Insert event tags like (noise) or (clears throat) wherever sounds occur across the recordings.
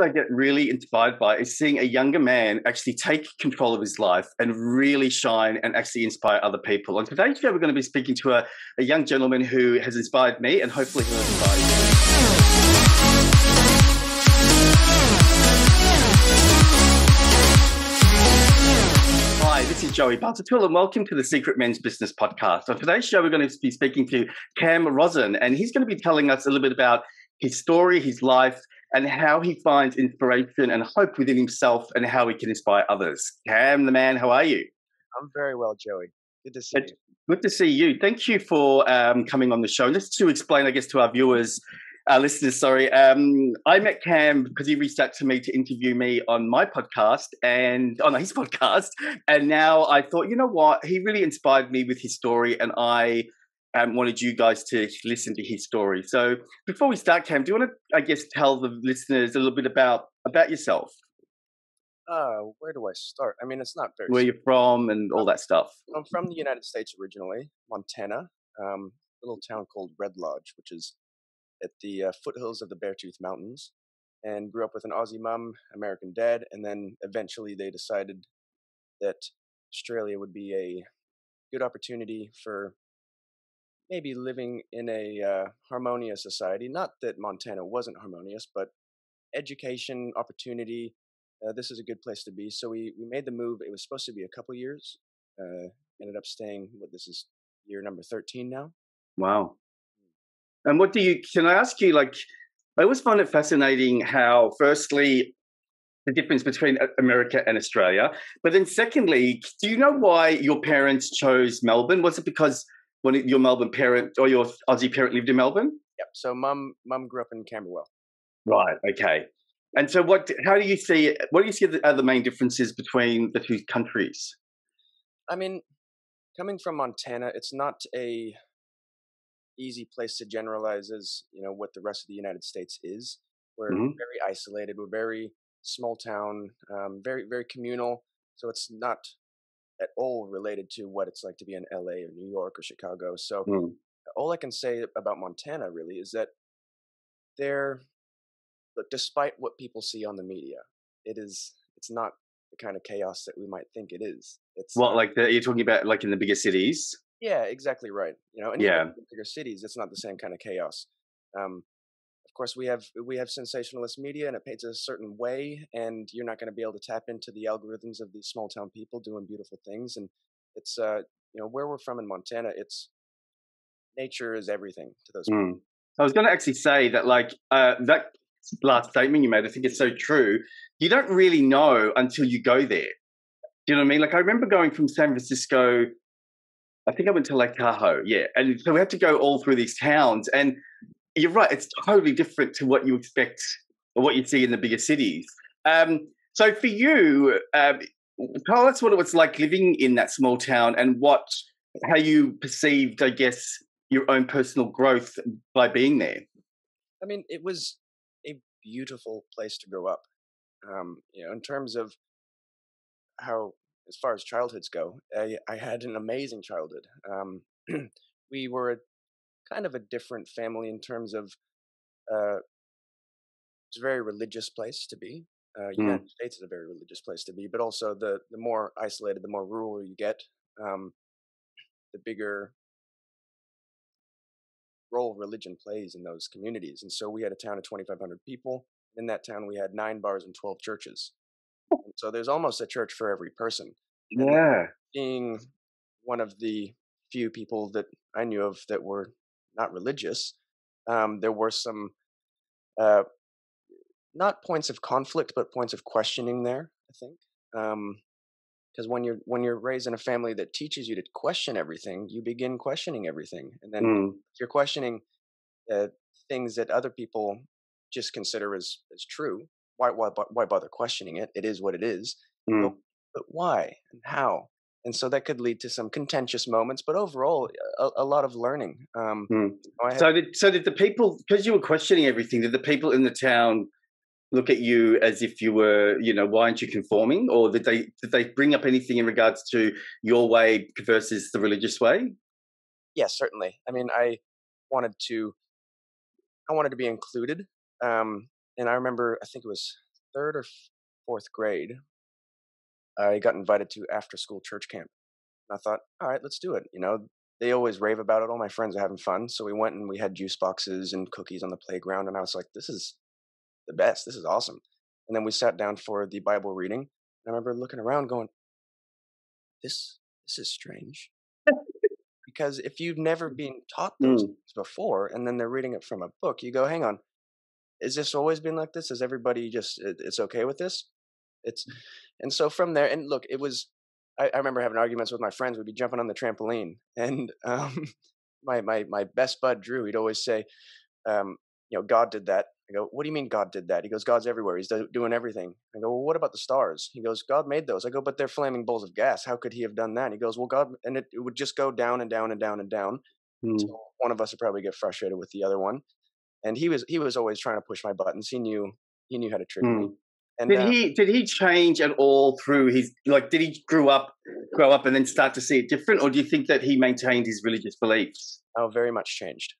that I get really inspired by is seeing a younger man actually take control of his life and really shine and actually inspire other people. Today's show, we're going to be speaking to a, a young gentleman who has inspired me and hopefully he'll inspire you. Hi, this is Joey Bartatul, and welcome to the Secret Men's Business Podcast. On today's show, we're going to be speaking to Cam Rosin, and he's going to be telling us a little bit about his story, his life, and how he finds inspiration and hope within himself and how he can inspire others. Cam, the man, how are you? I'm very well, Joey. Good to see you. Good to see you. Thank you for um, coming on the show. Just to explain, I guess, to our viewers, our listeners, sorry, um, I met Cam because he reached out to me to interview me on my podcast and on his (laughs) podcast. And now I thought, you know what? He really inspired me with his story, and I um, wanted you guys to listen to his story. So before we start, Cam, do you want to, I guess, tell the listeners a little bit about about yourself? Uh, where do I start? I mean, it's not very. Where you're from and all that stuff. I'm from the United States originally, Montana, um, a little town called Red Lodge, which is at the uh, foothills of the Beartooth Mountains, and grew up with an Aussie mom, American dad, and then eventually they decided that Australia would be a good opportunity for maybe living in a uh, harmonious society. Not that Montana wasn't harmonious, but education, opportunity. Uh, this is a good place to be. So we, we made the move. It was supposed to be a couple years. Uh, ended up staying. What this is year number thirteen now. Wow. And what do you? Can I ask you? Like, I always find it fascinating how, firstly, the difference between America and Australia, but then secondly, do you know why your parents chose Melbourne? Was it because when your Melbourne parent or your Aussie parent lived in Melbourne? Yep. So mum mum grew up in Camberwell. Right. Okay. And so, what? How do you see? What do you see are the main differences between the two countries? I mean, coming from Montana, it's not a easy place to generalize as you know what the rest of the United States is. We're mm-hmm. very isolated. We're very small town, um, very very communal. So it's not at all related to what it's like to be in LA or New York or Chicago. So mm. all I can say about Montana really is that they're despite what people see on the media, it is it's not the kind of chaos that we might think it is. It's well, like the, you're talking about like in the bigger cities. Yeah, exactly right. You know, and yeah, bigger cities, it's not the same kind of chaos. Um, course, we have we have sensationalist media, and it paints a certain way, and you're not going to be able to tap into the algorithms of these small town people doing beautiful things. And it's uh, you know, where we're from in Montana, it's nature is everything to those. Mm. I was going to actually say that, like uh, that last statement you made, I think it's so true. You don't really know until you go there. Do you know what I mean? Like I remember going from San Francisco I think I went to Lake Tahoe, yeah. And so we had to go all through these towns. And you're right, it's totally different to what you expect or what you see in the bigger cities. Um, so for you, um, tell us what it was like living in that small town and what how you perceived, I guess, your own personal growth by being there. I mean, it was a beautiful place to grow up. Um, you know, in terms of how, as far as childhoods go, I, I had an amazing childhood. Um, (clears throat) we were kind of a different family in terms of uh, it's a very religious place to be. Uh, mm. United States is a very religious place to be, but also the the more isolated, the more rural you get, um, the bigger role religion plays in those communities. And so we had a town of 2,500 people. In that town, we had nine bars and 12 churches. And so there's almost a church for every person. Yeah. being one of the few people that I knew of that were not religious, um, there were some uh, not points of conflict, but points of questioning there. I think because um, when you're when you're raised in a family that teaches you to question everything, you begin questioning everything, and then mm. you're questioning uh, things that other people just consider as as true. Why why why bother questioning it? It is what it is. Mm. But, but why and how? And so that could lead to some contentious moments but overall a, a lot of learning um, hmm. so did so did the people because you were questioning everything did the people in the town look at you as if you were you know why aren't you conforming? Or did they did they bring up anything in regards to your way versus the religious way? Yes certainly. I mean i wanted to i wanted to be included um, and i remember i think it was third or fourth grade, I got invited to after school church camp. And I thought, all right, let's do it. You know, they always rave about it. All my friends are having fun. So we went and we had juice boxes and cookies on the playground. And I was like, this is the best. This is awesome. And then we sat down for the Bible reading. And I remember looking around going, this, this is strange. because if you've never been taught those mm. before and then they're reading it from a book, you go, hang on, is this always been like this? Is everybody just, it's okay with this? It's, and so from there, and look, it was, I, I remember having arguments with my friends. We'd be jumping on the trampoline, (laughs) and um, my my my best bud Drew, he'd always say, um, "You know, God did that." I go, "What do you mean God did that?" He goes, "God's everywhere. He's do- doing everything." I go, "Well, what about the stars?" He goes, "God made those." I go, "But they're flaming bowls of gas. How could He have done that?" And he goes, "Well, God," and it, it would just go down and down and down and down. Hmm. So one of us would probably get frustrated with the other one, and he was he was always trying to push my buttons. He knew he knew how to trick me. And, did uh, he did he change at all through his like did he grew up grow up and then start to see it different or do you think that he maintained his religious beliefs? Oh, very much changed.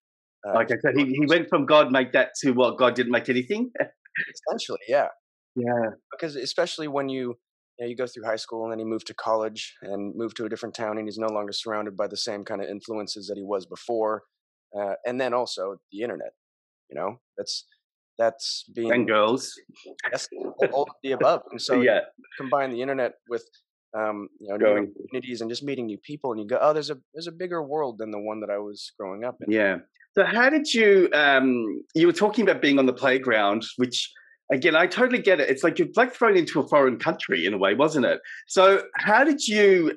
Uh, like I said, he, he went from God make that to what God didn't make anything. (laughs) Essentially, yeah, yeah. Because especially when you you, know, you go through high school and then he moved to college and moved to a different town and he's no longer surrounded by the same kind of influences that he was before, uh, and then also the internet. You know, that's that's being and girls. Yes, all of the above. And (laughs) so yeah. combine the internet with um, you know, Going. communities and just meeting new people, and you go, oh, there's a there's a bigger world than the one that I was growing up in. Yeah. So how did you? Um, you were talking about being on the playground, which again, I totally get it. It's like you're like thrown into a foreign country in a way, wasn't it? So how did you,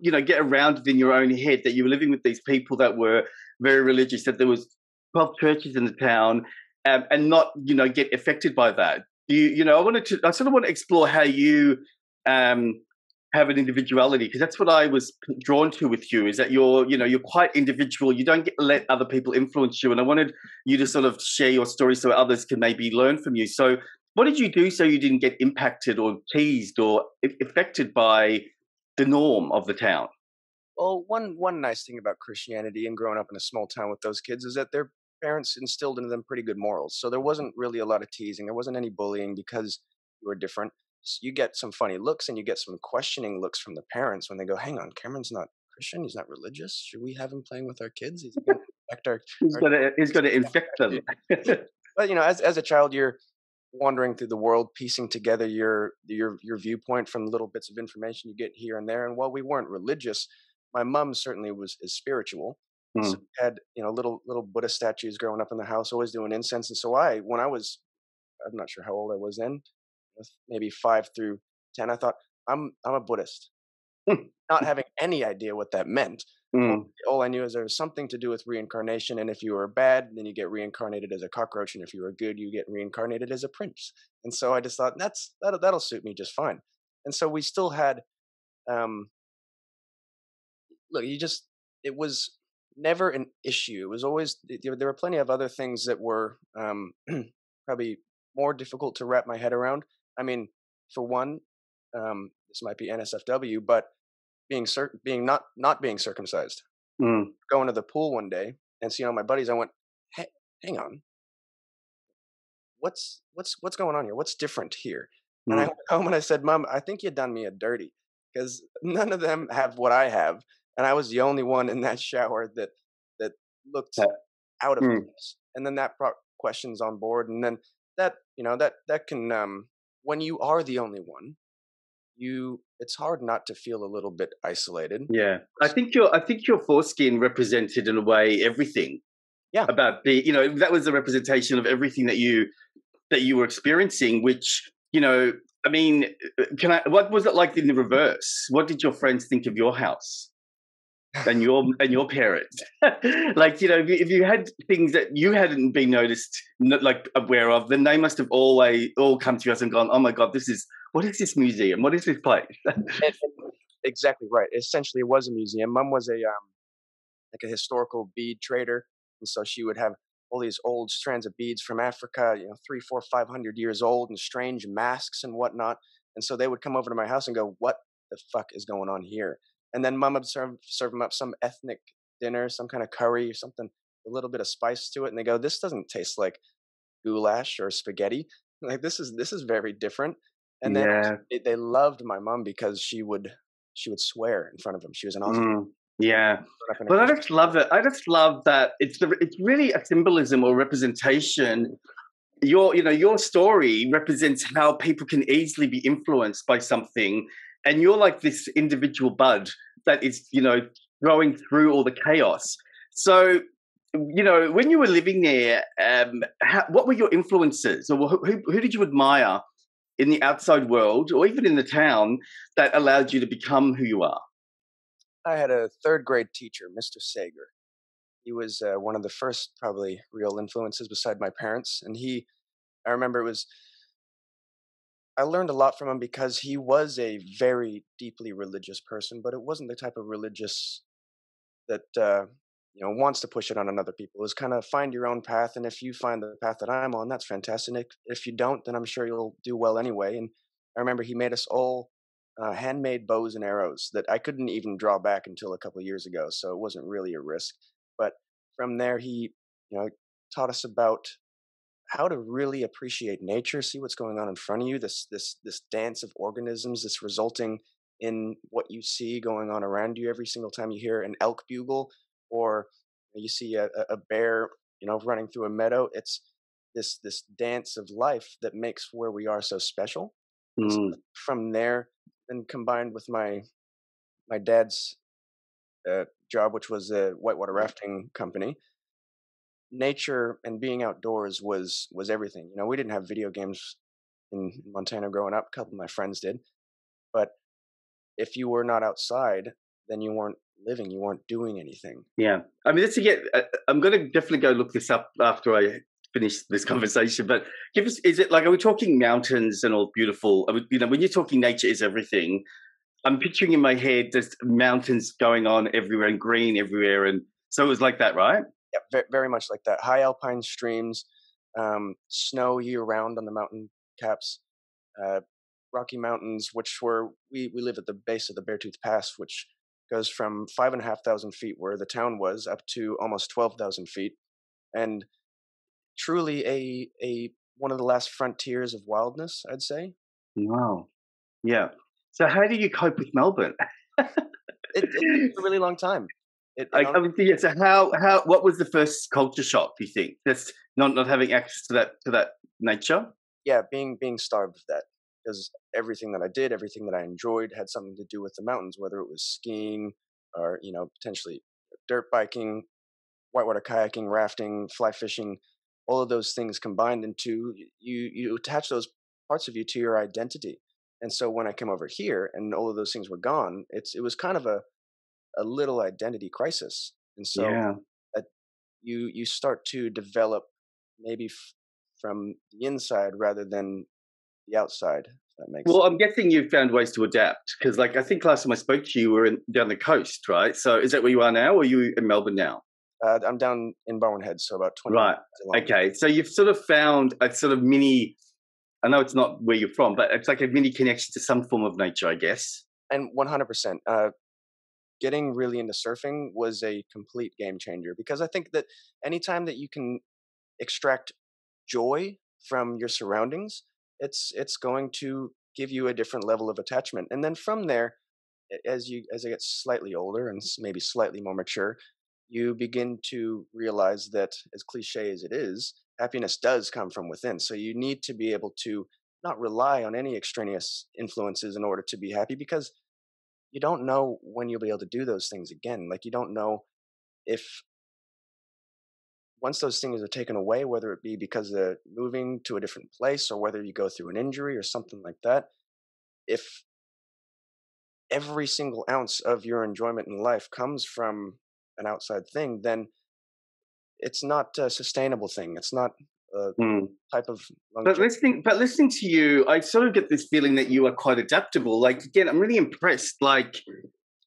you know, get around it in your own head that you were living with these people that were very religious? That there was twelve churches in the town, um, and not you know get affected by that. You you know I wanted to I sort of want to explore how you um, have an individuality because that's what I was drawn to with you is that you're you know you're quite individual. You don't get, let other people influence you, and I wanted you to sort of share your story so others can maybe learn from you. So what did you do so you didn't get impacted or teased or affected by the norm of the town? Well, one one nice thing about Christianity and growing up in a small town with those kids is that they're parents instilled into them pretty good morals. So there wasn't really a lot of teasing. There wasn't any bullying because you were different. So you get some funny looks and you get some questioning looks from the parents when they go, "Hang on, Cameron's not Christian. He's not religious. Should we have him playing with our kids? He's going (laughs) to infect our. he's going to he's going to infect them." (laughs) but you know, as as a child, you're wandering through the world, piecing together your your your viewpoint from little bits of information you get here and there. And while we weren't religious, my mom certainly was is spiritual. Mm. So had you know little little Buddha statues growing up in the house, always doing incense. And so I, when I was, I'm not sure how old I was then, maybe five through ten, I thought I'm I'm a Buddhist, not having any idea what that meant. Mm. All I knew is there was something to do with reincarnation, and if you were bad, then you get reincarnated as a cockroach, and if you were good, you get reincarnated as a prince. And so I just thought that's that'll that'll suit me just fine. And so we still had, um, look, you just it was never an issue. It was always there were plenty of other things that were um, (clears throat) probably more difficult to wrap my head around. I mean, for one, um, this might be NSFW, but being cir- being not not being circumcised, mm. going to the pool one day and seeing all my buddies, I went, hey, hang on, what's what's what's going on here? What's different here? Mm. And I mm. went (laughs) home and I said, Mom, I think you done me a dirty because none of them have what I have and I was the only one in that (laughs) shower that that looked out of mm. place. And then that brought questions on board, and then that you know that that can um, when you are the only one, you it's hard not to feel a little bit isolated. Yeah, I think your I think your foreskin represented in a way everything. Yeah, about the you know that was a representation of everything that you that you were experiencing, which you know I mean, uh, can I? What was it like in the reverse? What did your friends think of your house? And your and your parents. (laughs) like you know, if you, if you, had things that you hadn't been noticed, like aware of, then they must have always all come to us and gone, "Oh my god, this is what is this museum? What is this place?" (laughs) exactly right. Essentially, it was a museum. Mom was a um, like a historical bead trader, and so she would have all these old strands of beads from Africa, you know, three, four, five hundred years old, and strange masks and whatnot. And so they would come over to my house and go, "What the fuck is going on here?" And then mom would serve serve them up some ethnic dinner, some kind of curry or something, a little bit of spice to it, and they go, "This doesn't taste like goulash or spaghetti. like this is this is very different. And then Yeah. they, they loved my mom because she would she would swear in front of them. She was an awesome. Mm, yeah. brought up in a But I just love it. I just love that it's the it's really a symbolism or representation. Your you know your story represents how people can easily be influenced by something, and you're like this individual bud that is you know growing through all the chaos. So you know when you were living there, um, how, what were your influences, or who, who did you admire in the outside world, or even in the town, that allowed you to become who you are? I had a third grade teacher, Mr. Sager. He was uh, one of the first, probably, real influences beside my parents. And he, I remember it was, I learned a lot from him because he was a very deeply religious person, but it wasn't the type of religious that, uh, you know, wants to push it on another people. It was kind of find your own path. And if you find the path that I'm on, that's fantastic. If, you don't, then I'm sure you'll do well anyway. And I remember he made us all uh, handmade bows and arrows that I couldn't even draw back until a couple years ago, so it wasn't really a risk. But from there, he, you know, taught us about how to really appreciate nature, see what's going on in front of you. This this this dance of organisms, this resulting in what you see going on around you every single time you hear an elk bugle or you see a, a bear, you know, running through a meadow. It's this this dance of life that makes where we are so special. Mm. From there, and combined with my my dad's uh, job, which was a whitewater rafting company, nature and being outdoors was was everything. You know, we didn't have video games in Montana growing up. A couple of my friends did, but if you were not outside, then you weren't living. You weren't doing anything. Yeah, I mean, let's get. Uh, I'm going to definitely go look this up after I finish this conversation. But give us, is it like are we talking mountains and all beautiful? I mean, you know, when you're talking nature is everything. I'm picturing in my head just mountains going on everywhere and green everywhere, and so it was like that, right? Yeah, very, very much like that. High alpine streams, um, snow year round on the mountain caps, uh, Rocky Mountains, which were we we live at the base of the Beartooth Pass, which goes from five and a half thousand feet where the town was up to almost twelve thousand feet, and truly a a one of the last frontiers of wildness, I'd say. Wow. Yeah. So how do you cope with Melbourne? It, it took a really long time. It, I, I mean, yeah. So how how what was the first culture shock? Do you think just not not having access to that to that nature? yeah, being being starved of that because everything that I did, everything that I enjoyed, had something to do with the mountains, whether it was skiing or you know potentially dirt biking, whitewater kayaking, rafting, fly fishing, all of those things combined into you you attach those parts of you to your identity. And so when I came over here and all of those things were gone, it's it was kind of a a little identity crisis. And so yeah. you you start to develop maybe f- from the inside rather than the outside. That makes Well, sense. I'm guessing you've found ways to adapt because, like, I think last time I spoke to you, you were in, down the coast, right? So, is that where you are now, or are you in Melbourne now? Uh, I'm down in Barwon Head, so about 20 Right. Okay, so you've sort of found a sort of mini. I know it's not where you're from, but it's like a mini connection to some form of nature, I guess. And 100%. Uh, getting really into surfing was a complete game changer because I think that anytime that you can extract joy from your surroundings, it's it's going to give you a different level of attachment. And then from there, as you as I get slightly older and maybe slightly more mature, you begin to realize that as cliche as it is, happiness does come from within. So you need to be able to not rely on any extraneous influences in order to be happy because you don't know when you'll be able to do those things again. Like you don't know if once those things are taken away, whether it be because of moving to a different place or whether you go through an injury or something like that, if every single ounce of your enjoyment in life comes from an outside thing, then it's not a sustainable thing. It's not a Hmm. type of But listening, but listening to you, I sort of get this feeling that you are quite adaptable. Like again, I'm really impressed. Like,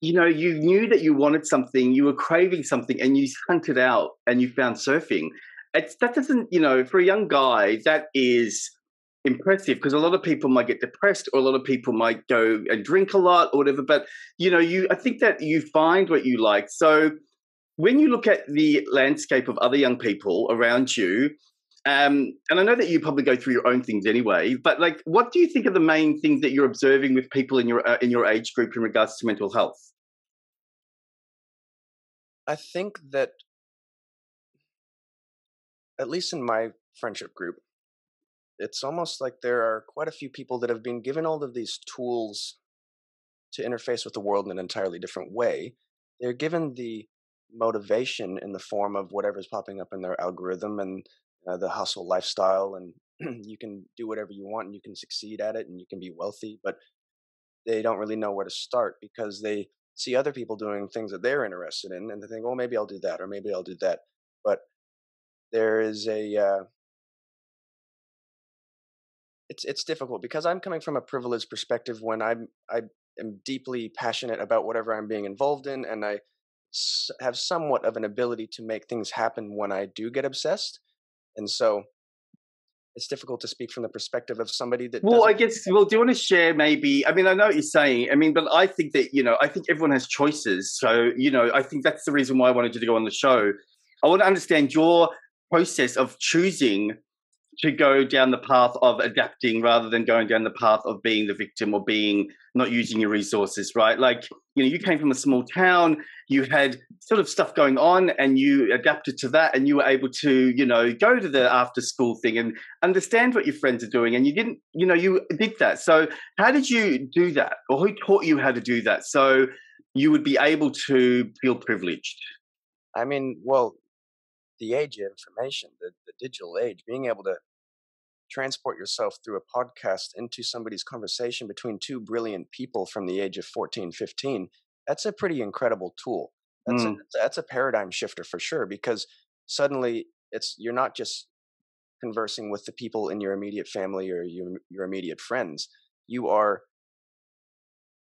you know, you knew that you wanted something, you were craving something, and you hunted out and you found surfing. It's that doesn't, you know, for a young guy, that is impressive because a lot of people might get depressed or a lot of people might go and drink a lot or whatever. But you know, you I think that you find what you like. So when you look at the landscape of other young people around you, Um, and I know that you probably go through your own things anyway, but like, what do you think are the main things that you're observing with people in your uh, in your age group in regards to mental health? I think that, at least in my friendship group, it's almost like there are quite a few people that have been given all of these tools to interface with the world in an entirely different way. They're given the motivation in the form of whatever's popping up in their algorithm and uh, the hustle lifestyle and (clears throat) you can do whatever you want and you can succeed at it and you can be wealthy but they don't really know where to start because they see other people doing things that they're interested in and they think well maybe i'll do that or maybe i'll do that but there is a uh, it's it's difficult because i'm coming from a privileged perspective when i'm i am deeply passionate about whatever i'm being involved in and I have somewhat of an ability to make things happen when i do get obsessed and so it's difficult to speak from the perspective of somebody that. Well, I guess. Well, do you want to share maybe? I mean, I know what you're saying. I mean, but I think that you know, I think everyone has choices. So you know, I think that's the reason why I wanted you to go on the show. I want to understand your process of choosing to go down the path of adapting rather than going down the path of being the victim or being not using your resources, right? Like, you know, you came from a small town, you had sort of stuff going on and you adapted to that and you were able to, you know, go to the after school thing and understand what your friends are doing. And you didn't, you know, you did that. So how did you do that? Or who taught you how to do that? So you would be able to feel privileged. I mean, well, the age of information, the, the digital age, being able to transport yourself through a podcast into somebody's conversation between two brilliant people from the age of 14, 15, that's a pretty incredible tool. That's, mm. a, that's a paradigm shifter for sure, because suddenly it's you're not just conversing with the people in your immediate family or your, your immediate friends. You are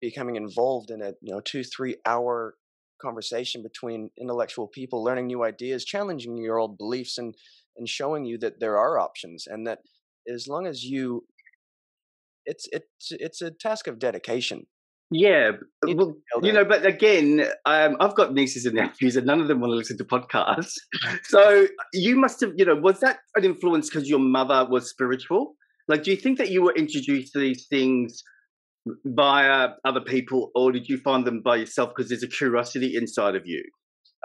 becoming involved in a you know two three hour conversation between intellectual people, learning new ideas, challenging your old beliefs, and and showing you that there are options and that as long as you it's it's it's a task of dedication yeah, well, you know, but again, um, I've got nieces and nephews, and none of them want to listen to podcasts. (laughs) so you must have, you know, was that an influence because your mother was spiritual? Like, do you think that you were introduced to these things via other people, or did you find them by yourself because there's a curiosity inside of you?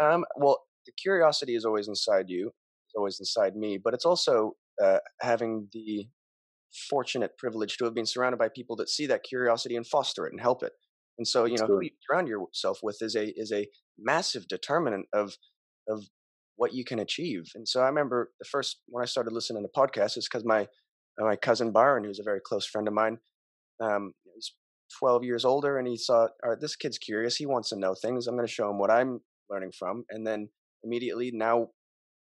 Um, well, the curiosity is always inside you, it's always inside me, but it's also uh, having the fortunate privilege to have been surrounded by people that see that curiosity and foster it and help it. And so, you know, who you surround yourself with is a is a massive determinant of of what you can achieve. And so, I remember the first when I started listening to podcasts is because my uh, my cousin Byron, who's a very close friend of mine, um, 12 years older, and he saw, all right, this kid's curious. He wants to know things. I'm going to show him what I'm learning from, and then immediately now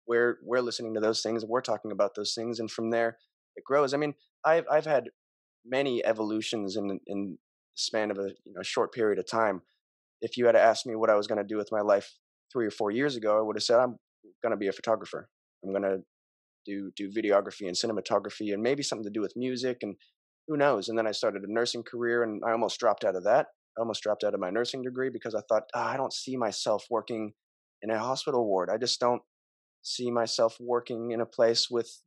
we're we're listening to those things we're talking about those things and from there it grows i mean i've i've had many evolutions in in span of a you know short period of time if you had asked me what i was going to do with my life 3 or 4 years ago i would have said i'm going to be a photographer i'm going to do do videography and cinematography and maybe something to do with music and who knows? And then i started a nursing career and i almost dropped out of that. I almost dropped out of my nursing degree because i thought oh, i don't see myself working in a hospital ward. I just don't see myself working in a place with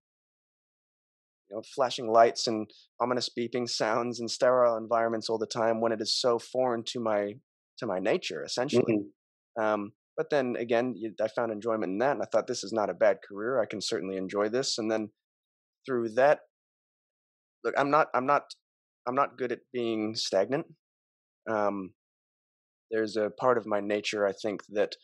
you know flashing lights and ominous beeping sounds and sterile environments all the time when it is so foreign to my to my nature essentially. Mm-hmm. um, but then again i found enjoyment in that and i thought this is not a bad career. I can certainly enjoy this. And then through that look i'm not i'm not i'm not good at being stagnant um, there's a part of my nature i think that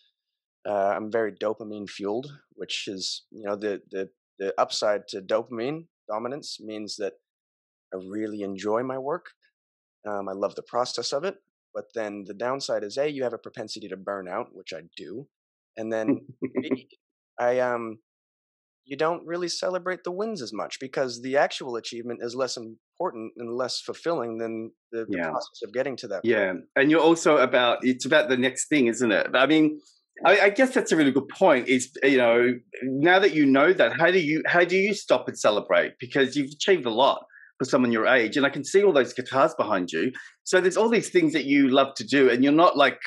uh, I'm very dopamine fueled, which is you know the the the upside to dopamine dominance means that I really enjoy my work. Um, I love the process of it, but then the downside is a you have a propensity to burn out, which I do, and then b, (laughs) I um you don't really celebrate the wins as much because the actual achievement is less important and less fulfilling than the, the yeah. process of getting to that. Yeah, point. and you're also about it's about the next thing, isn't it? I mean, I, I, guess that's a really good point. Is you know now that you know that, how do you how do you stop and celebrate? Because you've achieved a lot for someone your age, and I can see all those guitars behind you. So there's all these things that you love to do, and you're not like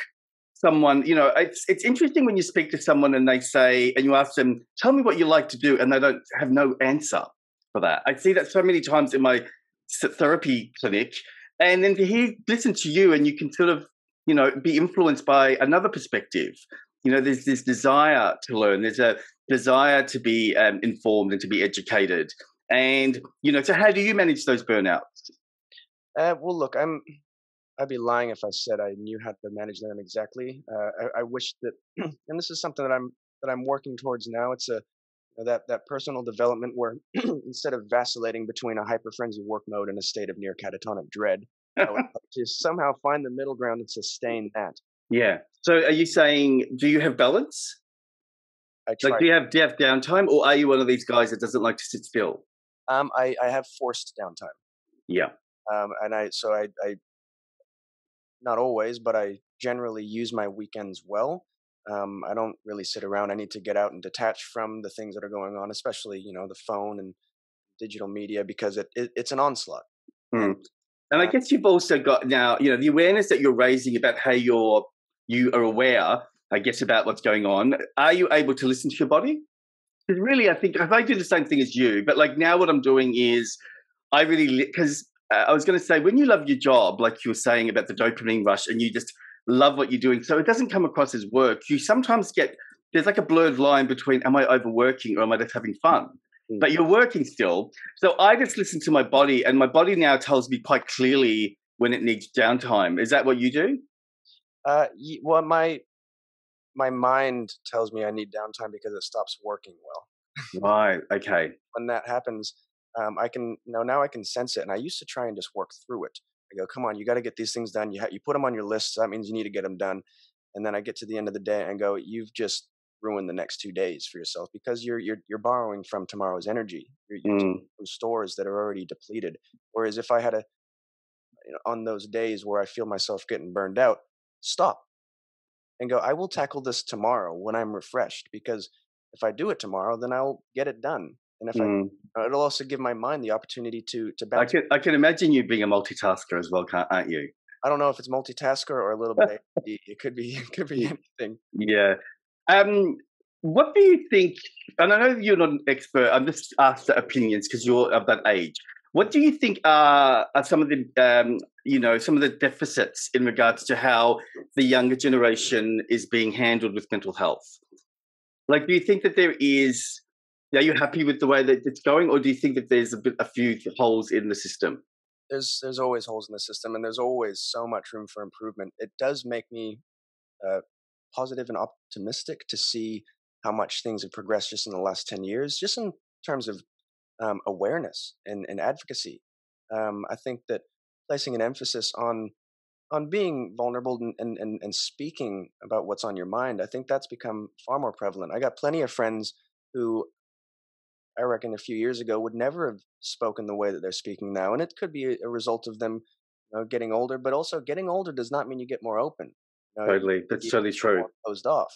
someone, you know, it's it's interesting when you speak to someone and they say, and you ask them, "Tell me what you like to do," and they don't have no answer for that. I see that so many times in my therapy clinic, and then to hear, listen to you, and you can sort of, you know, be influenced by another perspective. You know, there's this desire to learn. There's a desire to be um, informed and to be educated. And you know, so how do you manage those burnouts? Uh, well, look, I'm I'd be lying if I said I knew how to manage them exactly. Uh, I, I, wish that, (clears throat) and this is something that I'm that I'm working towards now. It's a that that personal development where (clears throat) instead of vacillating between a hyper frenzy work mode and a state of near catatonic dread, I would (laughs) to somehow find the middle ground and sustain that. Yeah. So, are you saying do you have balance? Like, do you have do you have downtime, or are you one of these guys that doesn't like to sit still? Um, I I have forced downtime. Yeah. Um, and I so I I not always, but I generally use my weekends well. Um, I don't really sit around. I need to get out and detach from the things that are going on, especially you know the phone and digital media because it, it it's an onslaught. Mm. And I uh guess you've also got now you know the awareness that you're raising about how you're you are aware, I guess, about what's going on. Are you able to listen to your body? Because really, I think if I do the same thing as you, but like now what I'm doing is I really because uh, I was going to say, when you love your job, like you were saying about the dopamine rush, and you just love what you're doing, so it doesn't come across as work. You sometimes get there's like a blurred line between am I overworking or am I just having fun? Mm. But you're working still. So I just listen to my body, and my body now tells me quite clearly when it needs downtime. Is that what you do? Uh, well, my my mind tells me I need downtime because it stops working well. right. Okay. When that happens, um, I can you know now I can sense it, and I used to try and just work through it. I go, come on, you got to get these things done. You ha- you put them on your list, so that means you need to get them done. And then I get to the end of the day and go, you've just ruined the next two days for yourself because you're you're you're borrowing from tomorrow's energy. You're, you're mm. from stores that are already depleted. Whereas if I had a you know, on those days where I feel myself getting burned out, stop and go, I will tackle this tomorrow when I'm refreshed because if I do it tomorrow, then I'll get it done. And if mm. I, it'll also give my mind the opportunity to to bounce. I can I can imagine you being a multitasker as well, can't aren't you? I don't know if it's multitasker or a little bit. (laughs) it could be it could be anything. Yeah. Um. What do you think? And I know you're not an expert. I'm just asked opinions because you're of that age. What do you think are, are some of the um, you know some of the deficits in regards to how the younger generation is being handled with mental health? Like, do you think that there is are you happy with the way that it's going, or do you think that there's a bit a few holes in the system? There's there's always holes in the system, and there's always so much room for improvement. It does make me uh, positive and optimistic to see how much things have progressed just in the last ten years, just in terms of um, awareness and, and advocacy. Um, I think that placing an emphasis on on being vulnerable and, and, and speaking about what's on your mind, I think that's become far more prevalent. I got plenty of friends who I reckon a few years ago would never have spoken the way that they're speaking now. And it could be a result of them you know, getting older, but also getting older does not mean you get more open. You know, totally. That's totally true. Closed off.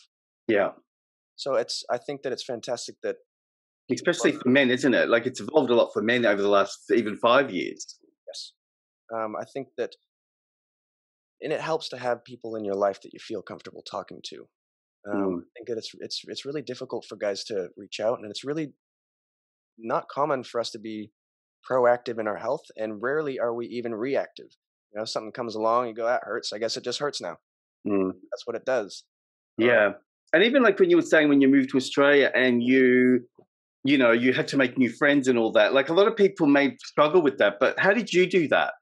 Yeah. So it's, I think that it's fantastic that. Especially for men, isn't it? Like it's evolved a lot for men over the last even five years. Yes. Um, I think that, and it helps to have people in your life that you feel comfortable talking to. Um, mm. I think that it's it's it's really difficult for guys to reach out, and it's really not common for us to be proactive in our health, and rarely are we even reactive. You know, something comes along, you go, "That hurts." I guess it just hurts now. Mm. That's what it does. Yeah, um, and even like when you were saying when you moved to Australia and you, you know, you had to make new friends and all that. Like a lot of people may struggle with that, but how did you do that?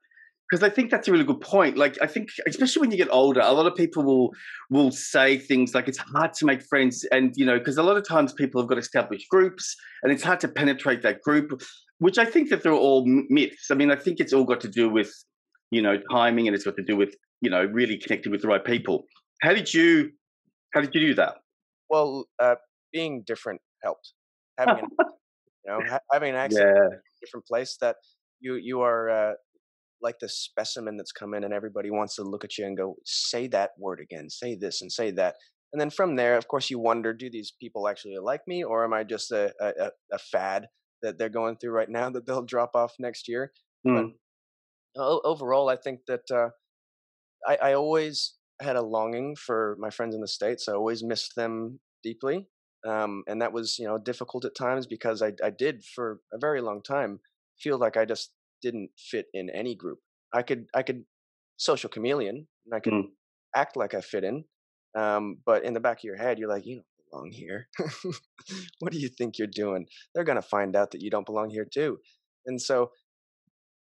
Because I think that's a really good point. Like I think, especially when you get older, a lot of people will will say things like it's hard to make friends, and you know, because a lot of times people have got established groups, and it's hard to penetrate that group. Which I think that they're all myths. I mean, I think it's all got to do with you know timing, and it's got to do with you know really connecting with the right people. How did you how did you do that? Well, uh, being different helped. Having an, (laughs) you know having an accent yeah. different place that you you are uh, like the specimen that's come in and everybody wants to look at you and go say that word again say this and say that and then from there of course you wonder do these people actually like me or am i just a, a, a fad that they're going through right now (laughs) that they'll drop off next year mm. but overall i think that uh, I, I always had a longing for my friends in the states. I always missed them deeply, um, and that was you know difficult at times because I I did for a very long time feel like I just didn't fit in any group. I could I could social chameleon and I could mm. act like I fit in, um, but in the back of your head you're like you don't belong here. (laughs) what do you think you're doing? They're gonna find out that you don't belong here too, and so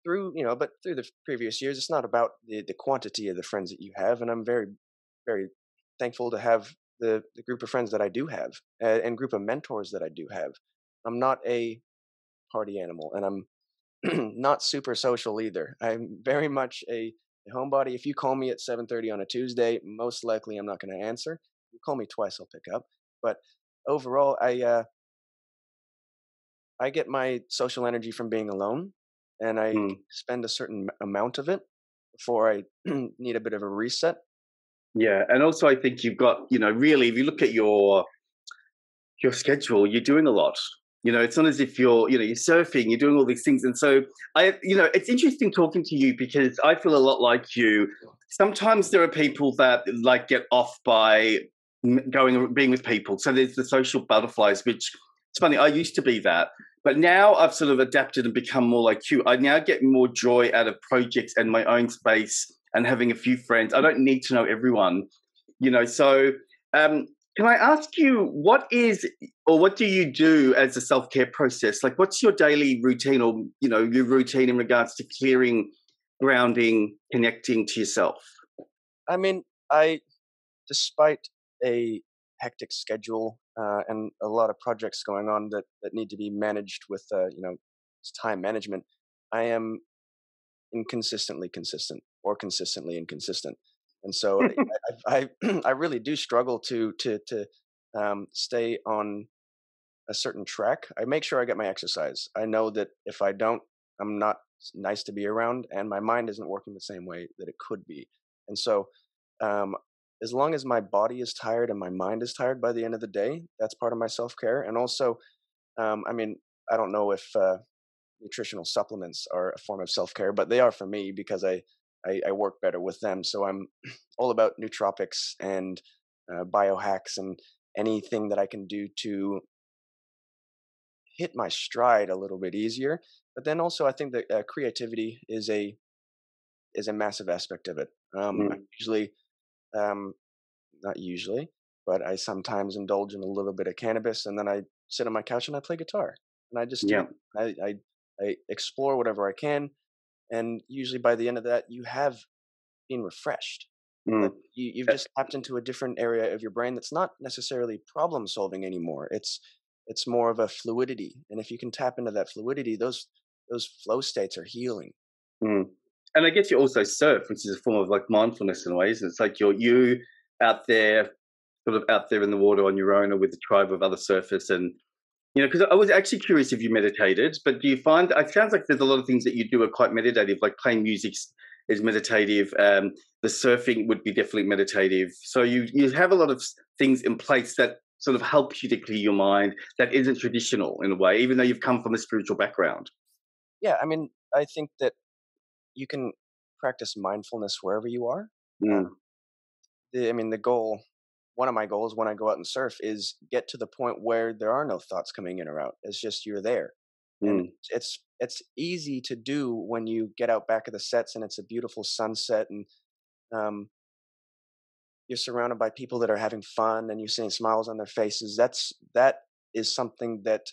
through you know but through the previous years it's not about the, the quantity of the friends that you have and i'm very very thankful to have the, the group of friends that i do have uh, and group of mentors that i do have i'm not a party animal and i'm (clears throat) not super social either i'm very much a, homebody if you call me at 7.30 on a tuesday most likely i'm not going to answer you call me twice i'll pick up but overall i uh, i get my social energy from being alone and I mm. spend a certain amount of it before I (clears throat) need a bit of a reset. Yeah, and also I think you've got you know really if you look at your your schedule, you're doing a lot. You know, it's not as if you're you know you're surfing, you're doing all these things, and so I you know it's interesting talking to you because I feel a lot like you. Sometimes there are people that like get off by going being with people. So there's the social butterflies, which it's funny. I used to be that, but now I've sort of adapted and become more like you. I now get more joy out of projects and my own space and having a few friends. I don't need to know everyone, you know. So, um, can I ask you what is or what do you do as a self care process? Like, what's your daily routine, or you know, your routine in regards to clearing, grounding, connecting to yourself? I mean, I, despite a hectic schedule uh, and a lot of projects going on that that need to be managed with uh, you know time management. I am inconsistently consistent or consistently inconsistent, and so I, (laughs) I, (clears throat) I, really do struggle to to to um, stay on a certain track. I make sure I get my exercise. I know that if I don't, I'm not nice to be around, and my mind isn't working the same way that it could be. And so um, as long as my body is tired and my mind is tired by the end of the day, that's part of my self care. And also, um, I mean, I don't know if uh, nutritional supplements are a form of self care, but they are for me because I, I, I work better with them. So I'm (clears throat) all about nootropics and uh, biohacks and anything that I can do to hit my stride a little bit easier. But then also, I think that uh, creativity is a is a massive aspect of it. Um, mm. I usually um, not usually, but I sometimes indulge in a little bit of cannabis, and then I sit on my couch and I play guitar, and I just yeah. I, I I explore whatever I can, and usually by the end of that, you have been refreshed. Mm. You, you've just tapped into a different area of your brain that's not necessarily problem solving anymore. It's it's more of a fluidity, and if you can tap into that fluidity, those those flow states are healing. Mm and I guess you also surf, which is a form of like mindfulness in ways. It's like you're you out there, sort of out there in the water on your own or with a tribe of other surfers, and you know, because I was actually curious if you meditated, but do you find it sounds like there's a lot of things that you do are quite meditative, like playing music is meditative. Um, the surfing would be definitely meditative. So you you have a lot of things in place that sort of help you to clear your mind that isn't traditional in a way, even though you've come from a spiritual background. Yeah, I mean, I think that you can practice mindfulness wherever you are. Mm. the, I mean, the goal, one of my goals when I go out and surf is get to the point where there are no thoughts coming in or out. It's just you're there. Mm. And it's it's easy to do when you get out back of the sets and it's a beautiful sunset and um, you're surrounded by people that are having fun and you're seeing smiles on their faces. That's that is something that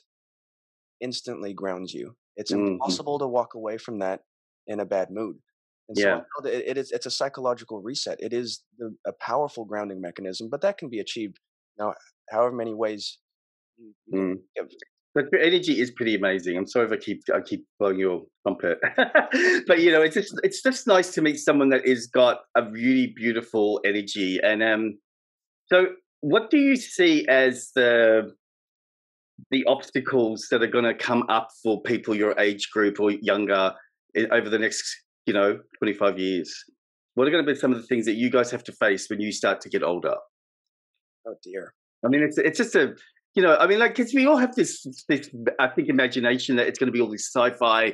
instantly grounds you. It's mm-hmm. impossible to walk away from that in a bad mood. And yeah. so it, it is it's a psychological reset. It is the, a powerful grounding mechanism, but that can be achieved now however many ways. Mm. But energy is pretty amazing. I'm sorry if I keep I keep blowing your trumpet, (laughs) but you know it's just it's just nice to meet someone that has got a really beautiful energy. And um, so what do you see as the the obstacles that are going to come up for people your age group or younger over the next, you know, 25 years? What are going to be some of the things that you guys have to face when you start to get older? Oh dear. I mean, it's it's just a, you know, I mean, like, because we all have this, this, I think, imagination that it's going to be all this sci-fi,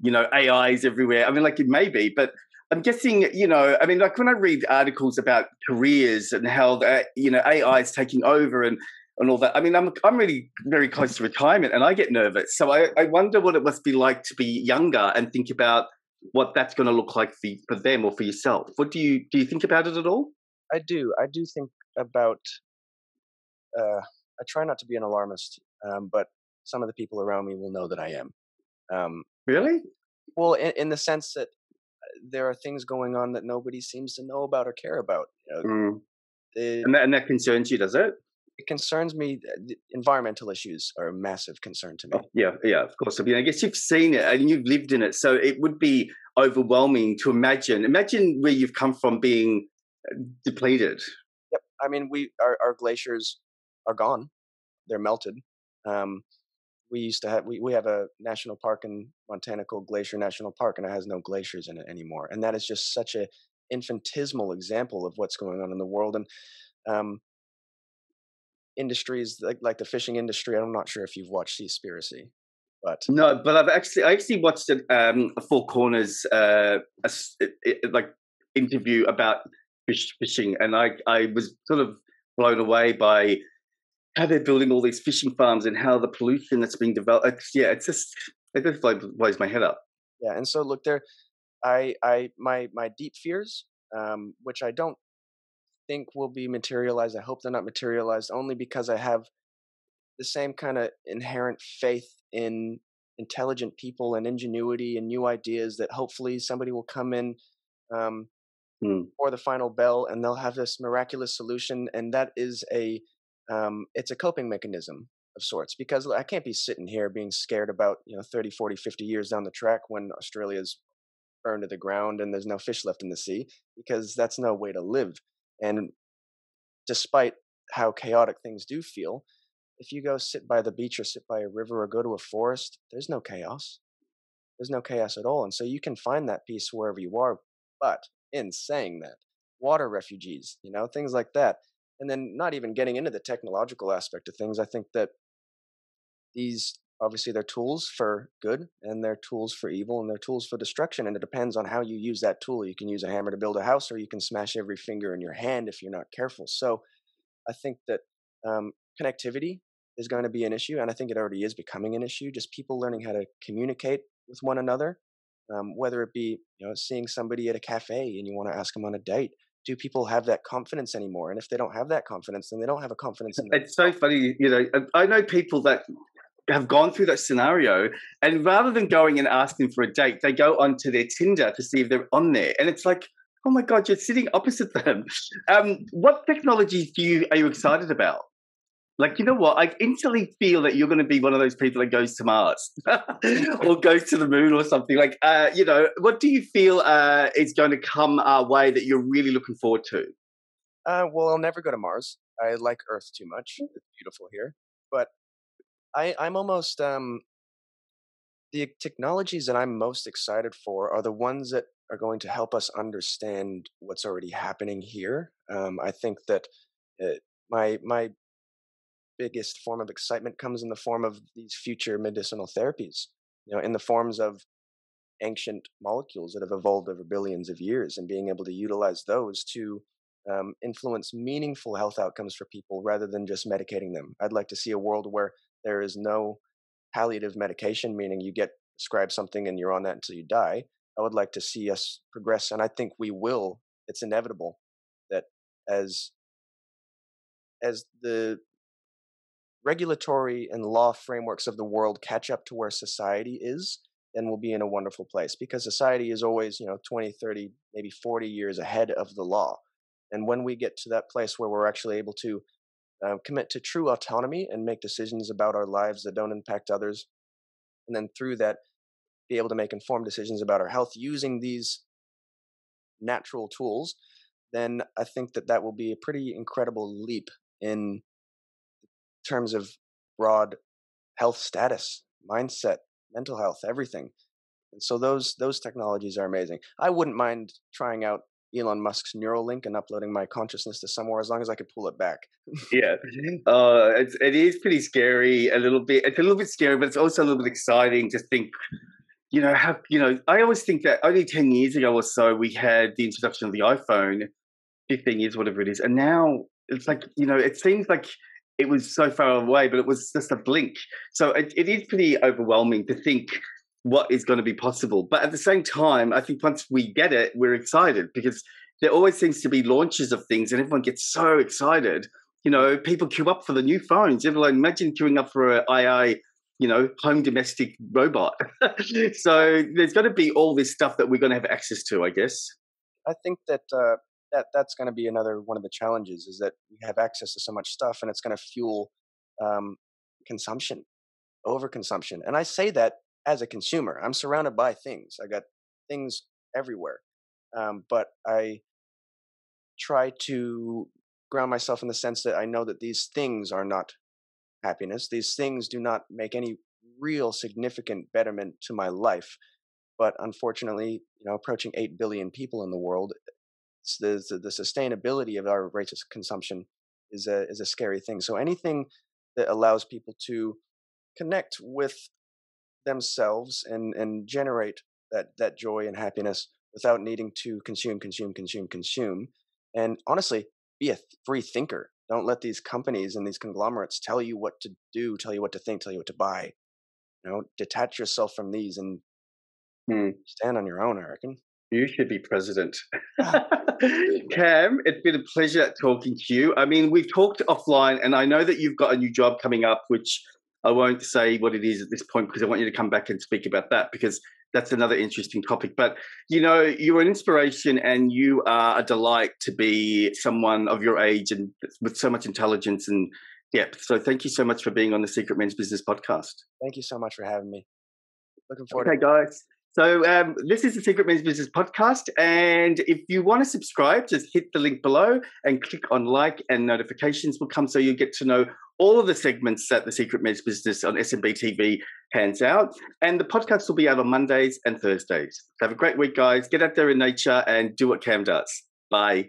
you know, AIs everywhere. I mean, like, it may be, but I'm guessing, you know, I mean, like when I read articles about careers and how that, you know, AI is taking over and and all that. I mean, I'm I'm really very close to retirement, and I get nervous. So I, I wonder what it must be like to be younger and think about what that's going to look like for for them or for yourself. What do you do? You think about it at all? I do. I do think about. Uh, I try not to be an alarmist, um, but some of the people around me will know that I am. Um, really? Well, in, in, the sense that uh, there are things going on that nobody seems to know about or care about. You know, mm. and, that, and that concerns you, does it? It concerns me. Environmental issues are a massive concern to me. Oh, yeah, yeah, of course. I mean, I guess you've seen it and you've lived in it, so it would be overwhelming to imagine. Imagine where you've come from being uh, depleted. Yep. I mean, we our, our glaciers are gone. They're melted. Um, we used to have we, we have a national park in Montana called Glacier National Park, and it has no glaciers in it anymore. And that is just such a infinitesimal example of what's going on in the world. And um, industries like like the fishing industry. I'm not sure if you've watched Seaspiracy, but no, but I've actually I actually watched a, um, a Four Corners uh, a, a, like interview about fish, fishing, and I I was sort of blown away by how they're building all these fishing farms and how the pollution that's being developed. It's, yeah, it's just it just blows my head up. Yeah, and so look there, I I my my deep fears, um, which I don't think will be materialized. I hope they're not materialized only because I have the same kind of inherent faith in intelligent people and ingenuity and new ideas that hopefully somebody will come in um, hmm. for the final bell and they'll have this miraculous solution and that is a um, it's a coping mechanism of sorts because i can't be sitting here being scared about you know 30 40 50 years down the track when australia's burned to the ground and there's no fish left in the sea because that's no way to live and despite how chaotic things do feel if you go sit by the beach or sit by a river or go to a forest there's no chaos. There's no chaos at all and so you can find that peace wherever you are but in saying that water refugees you know things like that and then not even getting into the technological aspect of things i think that these obviously they're tools for good and they're tools for evil and they're tools for destruction and it depends on how you use that tool you can use a hammer to build a house or you can smash every finger in your hand if you're not careful so i think that um, connectivity is going to be an issue and i think it already is becoming an issue just people learning how to communicate with one another um, whether it be you know seeing somebody at a cafe and you want to ask them on a date do people have that confidence anymore? And if they don't have that confidence, then they don't have a confidence in. It's so funny, you know. I know people that have gone through that scenario, and rather than going and asking for a date, they go onto their Tinder to see if they're on there, and it's like, oh my god, you're sitting opposite them. (laughs) Um, what technologies do you are you excited about? Like, you know what? I instantly feel that you're going to be one of those people that goes to Mars (laughs) or goes to the moon or something. Like, uh, you know, what do you feel uh, is going to come our way that you're really looking forward to? Uh, well, I'll never go to Mars. I like Earth too much. It's beautiful here. But I, I'm almost, um, the technologies that I'm most excited for are the ones that are going to help us understand what's already happening here. Um, I think that uh, my my biggest form of excitement comes in the form of these future medicinal therapies, you know, in the forms of ancient molecules that have evolved over billions of years and being able to utilize those to um, influence meaningful health outcomes for people rather than just medicating them. I'd like to see a world where there is no palliative medication, meaning you get prescribed something and you're on that until you die. I would like to see us progress, and I think we will. It's inevitable that as as the regulatory and law frameworks of the world catch up to where society is, then we'll be in a wonderful place because society is always, you know, 20, 30, maybe 40 years ahead of the law. And when we get to that place where we're actually able to uh, commit to true autonomy and make decisions about our lives that don't impact others, and then through that, be able to make informed decisions about our health using these natural tools, then I think that that will be a pretty incredible leap in terms of broad health status, mindset, mental health, everything. And so those those technologies are amazing. I wouldn't mind trying out Elon Musk's Neuralink and uploading my consciousness to somewhere as long as I could pull it back. yeah, (laughs) uh, it's, it is pretty scary. A little bit. It's a little bit scary, but it's also a little bit exciting to think you know, how, you know, I always think that only 10 years ago or so, we had the introduction of the iPhone, 15 years, whatever it is. And now it's like, you know, it seems like it was so far away, but it was just a blink. So it, it is pretty overwhelming to think what is going to be possible. But at the same time, I think once we get it, we're excited because there always seems to be launches of things and everyone gets so excited. You know, people queue up for the new phones. Everyone imagine queuing up for an AI, you know, home domestic robot. (laughs) so there's going to be all this stuff that we're going to have access to, I guess. I think that uh, that that's going to be another one of the challenges is that we have access to so much stuff, and it's going to fuel um, consumption, overconsumption. And I say that as a consumer. I'm surrounded by things. I got things everywhere, um, but I try to ground myself in the sense that I know that these things are not happiness. These things do not make any real significant betterment to my life. But unfortunately, you know, approaching 8 billion people in the world, the, the, the sustainability of our rates of consumption is a, is a scary thing. So anything that allows people to connect with themselves and, and generate that, that joy and happiness without needing to consume, consume, consume, consume. And honestly, be a free thinker. Don't let these companies and these conglomerates tell you what to do, tell you what to think, tell you what to buy. You know, detach yourself from these and hmm. stand on your own, I reckon. You should be president. (laughs) Cam, it's been a pleasure talking to you. I mean, we've talked offline, and I know that you've got a new job coming up, which I won't say what it is at this point because I want you to come back and speak about that because that's another interesting topic. But you know, you're an inspiration and you are a delight to be someone of your age and with so much intelligence and depth. So thank you so much for being on the Secret Men's Business podcast. Thank you so much for having me. Looking forward. Okay, guys. So um, this is the Secret Men's Business podcast, and if you want to subscribe, just hit the link below and click on like, and notifications will come so you get to know all of the segments that the Secret Men's Business on SMB TV hands out. And the podcast will be out on Mondays and Thursdays. Have a great week, guys. Get out there in nature and do what Cam does. Bye.